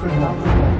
Africa.